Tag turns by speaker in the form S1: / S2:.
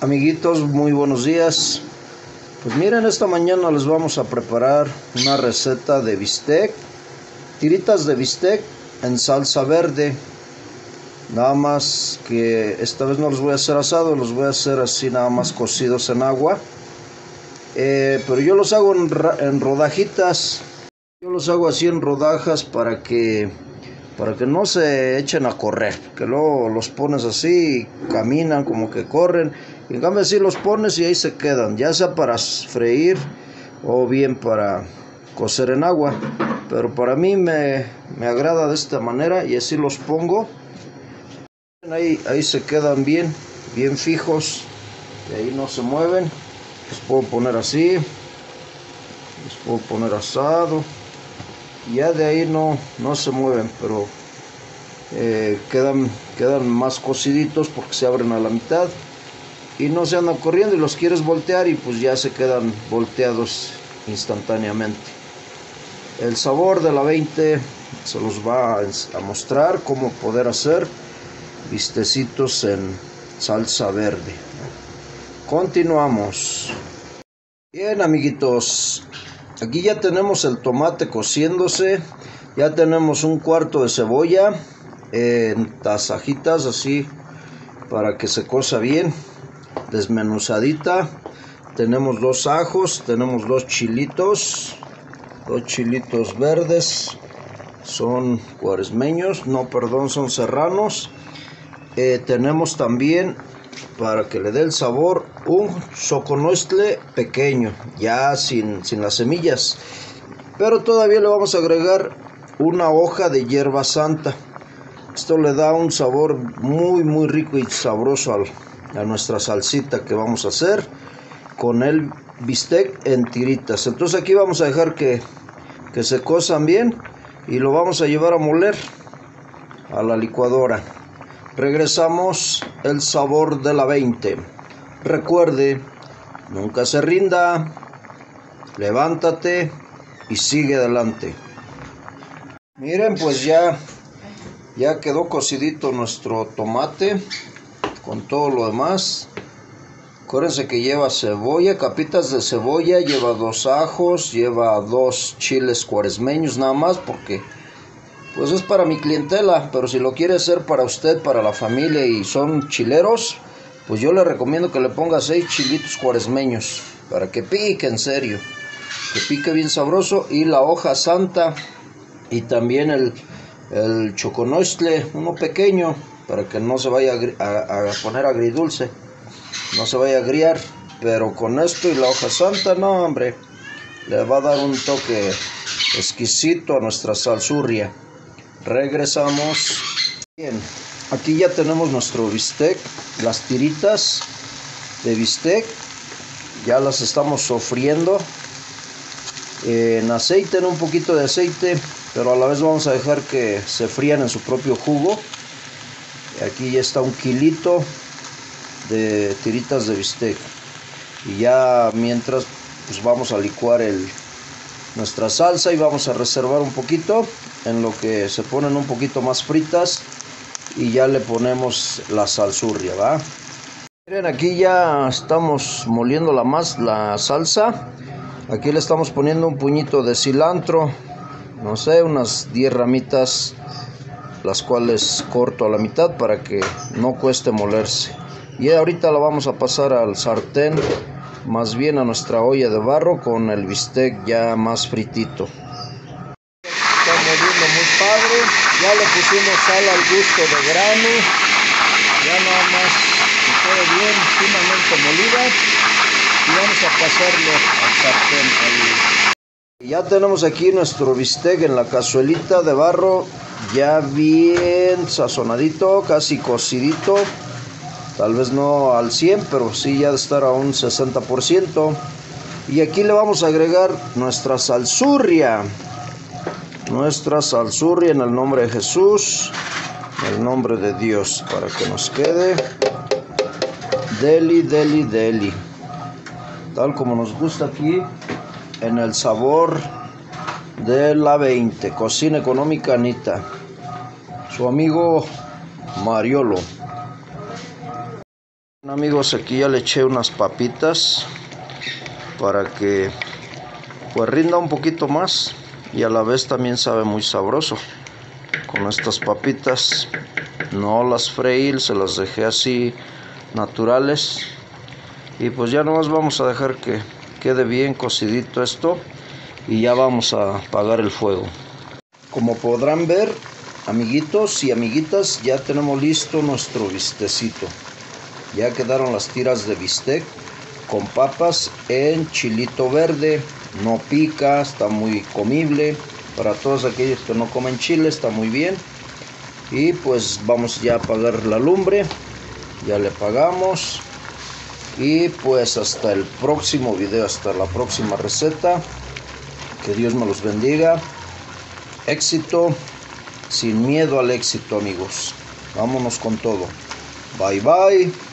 S1: Amiguitos, muy buenos días. Pues miren, esta mañana les vamos a preparar una receta de bistec, tiritas de bistec en salsa verde. Nada más que esta vez no los voy a hacer asado, los voy a hacer así nada más cocidos en agua. Eh, pero yo los hago en, en rodajitas. Yo los hago así en rodajas para que para que no se echen a correr, que luego los pones así y caminan como que corren, y en cambio así los pones y ahí se quedan, ya sea para freír o bien para cocer en agua, pero para mí me, me agrada de esta manera y así los pongo, ahí, ahí se quedan bien, bien fijos, y ahí no se mueven, los puedo poner así, los puedo poner asado, ya de ahí no, no se mueven, pero eh, quedan, quedan más cociditos porque se abren a la mitad y no se andan corriendo y los quieres voltear y pues ya se quedan volteados instantáneamente. El sabor de la 20 se los va a mostrar cómo poder hacer vistecitos en salsa verde. Continuamos. Bien amiguitos, Aquí ya tenemos el tomate cociéndose. Ya tenemos un cuarto de cebolla en tasajitas así para que se cosa bien. Desmenuzadita. Tenemos dos ajos, tenemos dos chilitos. Dos chilitos verdes. Son cuaresmeños, no, perdón, son serranos. Eh, tenemos también para que le dé el sabor un soconostle pequeño, ya sin, sin las semillas. Pero todavía le vamos a agregar una hoja de hierba santa. Esto le da un sabor muy muy rico y sabroso a nuestra salsita que vamos a hacer con el bistec en tiritas. Entonces aquí vamos a dejar que, que se cosan bien y lo vamos a llevar a moler a la licuadora. Regresamos el sabor de la 20. Recuerde, nunca se rinda, levántate y sigue adelante. Miren, pues ya ya quedó cocidito nuestro tomate con todo lo demás. Acuérdense que lleva cebolla, capitas de cebolla, lleva dos ajos, lleva dos chiles cuaresmeños nada más porque pues es para mi clientela, pero si lo quiere hacer para usted, para la familia y son chileros, pues yo le recomiendo que le ponga seis chilitos cuaresmeños para que pique en serio, que pique bien sabroso y la hoja santa y también el, el choconostle, uno pequeño, para que no se vaya a, a, poner agridulce, no se vaya a agriar, pero con esto y la hoja santa, no hombre, le va a dar un toque exquisito a nuestra salsurria. Regresamos. Bien aquí ya tenemos nuestro bistec las tiritas de bistec ya las estamos sofriendo en aceite en un poquito de aceite pero a la vez vamos a dejar que se frían en su propio jugo aquí ya está un kilito de tiritas de bistec y ya mientras pues vamos a licuar nuestra salsa y vamos a reservar un poquito en lo que se ponen un poquito más fritas y ya le ponemos la salsurria, ¿va? Miren, aquí ya estamos moliendo la más la salsa. Aquí le estamos poniendo un puñito de cilantro, no sé, unas 10 ramitas, las cuales corto a la mitad para que no cueste molerse. Y ahorita la vamos a pasar al sartén, más bien a nuestra olla de barro con el bistec ya más fritito muy padre. Ya le pusimos sal al gusto de grano. Ya nada más que quede bien finamente molida. Y vamos a pasarlo al sartén. Ya tenemos aquí nuestro bistec en la cazuelita de barro. Ya bien sazonadito, casi cocidito. Tal vez no al 100, pero sí ya de estar a un 60%. Y aquí le vamos a agregar nuestra salsurria nuestra salsurria en el nombre de Jesús, en el nombre de Dios, para que nos quede deli, deli, deli, tal como nos gusta aquí, en el sabor de la 20, cocina económica Anita, su amigo Mariolo. amigos aquí ya le eché unas papitas para que pues rinda un poquito más y a la vez también sabe muy sabroso. Con estas papitas no las freí se las dejé así naturales. Y pues ya nomás vamos a dejar que quede bien cocidito esto y ya vamos a apagar el fuego. Como podrán ver amiguitos y amiguitas ya tenemos listo nuestro vistecito ya quedaron las tiras de bistec con papas en chilito verde. No pica está muy comible. Para todos aquellos que no comen chile está muy bien. Y pues vamos ya a apagar la lumbre. Ya le pagamos y pues hasta el próximo video hasta la próxima receta. Que Dios me los bendiga. Éxito sin miedo al éxito amigos. Vámonos con todo. Bye bye